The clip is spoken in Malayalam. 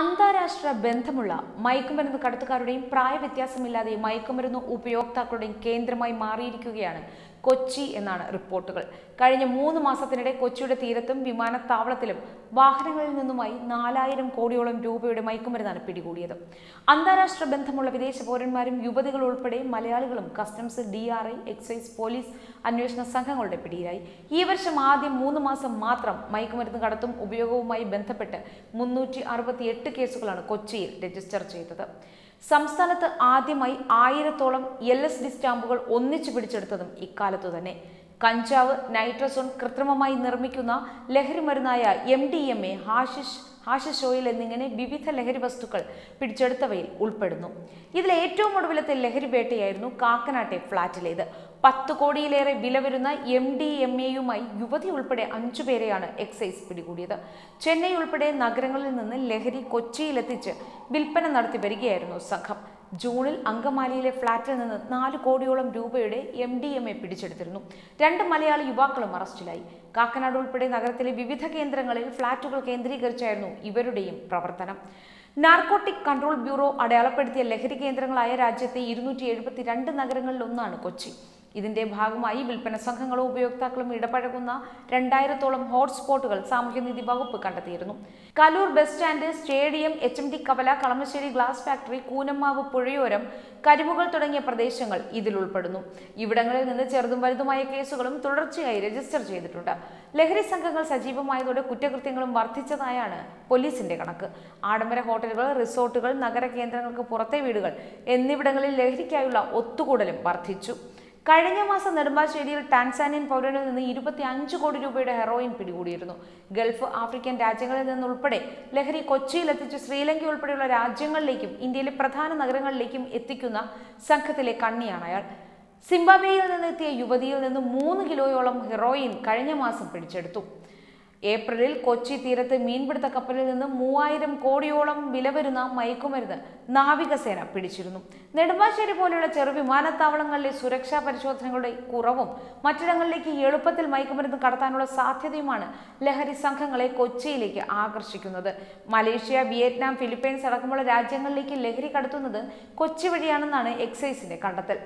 അന്താരാഷ്ട്ര ബന്ധമുള്ള മയക്കുമരുന്ന് കടത്തുകാരുടെയും പ്രായവ്യത്യാസമില്ലാതെ മയക്കുമരുന്ന് ഉപയോക്താക്കളുടെയും കേന്ദ്രമായി മാറിയിരിക്കുകയാണ് കൊച്ചി എന്നാണ് റിപ്പോർട്ടുകൾ. കഴിഞ്ഞ മൂന്ന് മാസത്തിനിടെ കൊച്ചിയുടെ തീരത്തും വിമാനത്താവളത്തിലും വാഹനങ്ങളിൽ നിന്നുമായി നാലായിരം കോടിയോളം രൂപയുടെ മയക്കുമരുന്നാണ് പിടികൂടിയത്. അന്താരാഷ്ട്ര ബന്ധമുള്ള വിദേശ പൗരന്മാരും യുവതികൾ ഉൾപ്പെടെ മലയാളികളും customs D R I excise police അന്വേഷണ സംഘങ്ങളുടെ പിടിയിലായി. ഈ വർഷം ആദ്യം മൂന്ന് മാസം മാത്രം മയക്കുമരുന്ന് കടത്തും ഉപയോഗവുമായി ബന്ധപ്പെട്ട് മുന്നൂറ്റി കേസുകളാണ് കൊച്ചിയിൽ രജിസ്റ്റർ ചെയ്തത്. സംസ്ഥാനത്ത് ആദ്യമായി ആയിരത്തോളം എൽ എസ് ഡി സ്റ്റാമ്പുകൾ ഒന്നിച്ചു പിടിച്ചെടുത്തതും ഇക്കാലത്തു തന്നെ. കഞ്ചാവ് നൈട്രസോൺ കൃത്രിമമായി നിർമ്മിക്കുന്ന ലഹരി മരുന്നായ M D M A hashish hashish oil എന്നിങ്ങനെ വിവിധ ലഹരി വസ്തുക്കൾ പിടിച്ചെടുത്തവയിൽ ഉൾപ്പെടുന്നു. ഇതിൽ ഏറ്റവും ഒടുവിലത്തെ ലഹരി വേട്ടയായിരുന്നു കാക്കനാട്ടെ ഫ്ളാറ്റിലേത്. പത്ത് കോടിയിലേറെ വില വരുന്ന എം ഡി എം എയുമായി യുവതി ഉൾപ്പെടെ അഞ്ചു പേരെയാണ് എക്സൈസ് പിടികൂടിയത്. ചെന്നൈ ഉൾപ്പെടെ നഗരങ്ങളിൽ നിന്ന് ലഹരി കൊച്ചിയിലെത്തിച്ച് വിൽപ്പന നടത്തി വരികയായിരുന്നു സംഘം. ജൂണിൽ അങ്കമാലിയിലെ ഫ്ളാറ്റിൽ നിന്ന് നാല് കോടിയോളം രൂപയുടെ എം ഡി എം എ പിടിച്ചെടുത്തിരുന്നു. രണ്ട് മലയാളി യുവാക്കളും അറസ്റ്റിലായി. കാക്കനാട് ഉൾപ്പെടെ നഗരത്തിലെ വിവിധ കേന്ദ്രങ്ങളിൽ ഫ്ളാറ്റുകൾ കേന്ദ്രീകരിച്ചായിരുന്നു ഇവരുടെയും പ്രവർത്തനം. നാർക്കോട്ടിക് കൺട്രോൾ ബ്യൂറോ അടയാളപ്പെടുത്തിയ ലഹരി കേന്ദ്രങ്ങളായ രാജ്യത്തെ ഇരുന്നൂറ്റി എഴുപത്തിരണ്ട് നഗരങ്ങളിൽ ഒന്നാണ് കൊച്ചി. ഇതിന്റെ ഭാഗമായി വിൽപ്പന സംഘങ്ങളും ഉപയോക്താക്കളും ഇടപഴകുന്ന രണ്ടായിരത്തോളം ഹോട്ട്സ്പോട്ടുകൾ സാമൂഹ്യനീതി വകുപ്പ് കണ്ടെത്തിയിരുന്നു. Kaloor bus stand stadium H M T കവല കളമശ്ശേരി ഗ്ലാസ് ഫാക്ടറി കൂനമ്മാവ് പുഴയോരം കരിമുകൾ തുടങ്ങിയ പ്രദേശങ്ങൾ ഇതിൽ ഉൾപ്പെടുന്നു. ഇവിടങ്ങളിൽ നിന്ന് ചെറുതും വലുതുമായ കേസുകളും തുടർച്ചയായി രജിസ്റ്റർ ചെയ്തിട്ടുണ്ട്. ലഹരി സംഘങ്ങൾ സജീവമായതോടെ കുറ്റകൃത്യങ്ങളും വർദ്ധിച്ചതായാണ് പോലീസിന്റെ കണക്ക്. ആഡംബര ഹോട്ടലുകൾ റിസോർട്ടുകൾ നഗര കേന്ദ്രങ്ങൾക്ക് പുറത്തെ വീടുകൾ എന്നിവിടങ്ങളിൽ ലഹരിക്കായുള്ള ഒത്തുകൂടലും വർദ്ധിച്ചു. കഴിഞ്ഞ മാസം നെടുമ്പാശ്ശേരിയിൽ ടാൻസാനിയൻ പൗരനിൽ നിന്ന് ഇരുപത്തി അഞ്ച് കോടി രൂപയുടെ ഹെറോയിൻ പിടികൂടിയിരുന്നു. ഗൾഫ് ആഫ്രിക്കൻ രാജ്യങ്ങളിൽ നിന്നുൾപ്പെടെ ലഹരി കൊച്ചിയിലെത്തിച്ച് ശ്രീലങ്ക ഉൾപ്പെടെയുള്ള രാജ്യങ്ങളിലേക്കും ഇന്ത്യയിലെ പ്രധാന നഗരങ്ങളിലേക്കും എത്തിക്കുന്ന സംഘത്തിലെ കണ്ണിയാണ് അയാൾ. സിംബാബ്വേയിൽ നിന്നെത്തിയ യുവതിയിൽ നിന്ന് മൂന്ന് കിലോയോളം ഹെറോയിൻ കഴിഞ്ഞ മാസം പിടിച്ചെടുത്തു. ഏപ്രിലിൽ കൊച്ചി തീരത്ത് മീൻപിടുത്ത കപ്പലിൽ നിന്ന് മൂവായിരം കോടിയോളം വില വരുന്ന മയക്കുമരുന്ന് നാവികസേന പിടിച്ചിരുന്നു. നെടുമ്പാശ്ശേരി പോലെയുള്ള ചെറു വിമാനത്താവളങ്ങളിലെ സുരക്ഷാ പരിശോധനകളുടെ കുറവും മറ്റിടങ്ങളിലേക്ക് എളുപ്പത്തിൽ മയക്കുമരുന്ന് കടത്താനുള്ള സാധ്യതയുമാണ് ലഹരി സംഘങ്ങളെ കൊച്ചിയിലേക്ക് ആകർഷിക്കുന്നത്. മലേഷ്യ വിയറ്റ്നാം ഫിലിപ്പൈൻസ് അടക്കമുള്ള രാജ്യങ്ങളിലേക്ക് ലഹരി കടത്തുന്നത് കൊച്ചി വഴിയാണെന്നാണ് എക്സൈസിന്റെ കണ്ടെത്തൽ.